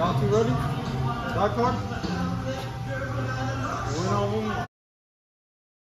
Y'all two ready? Die card?